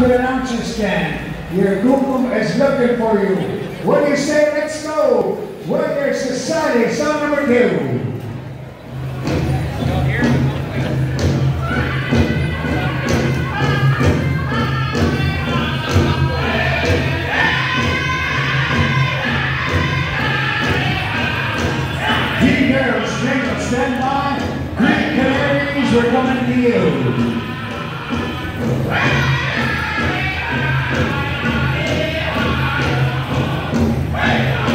come to the announcer stand. Your Gookum is looking for you. What do you say? Let's go. Warrior Society, song number two. Stand by. Green Canaries, we're coming to you. Hey!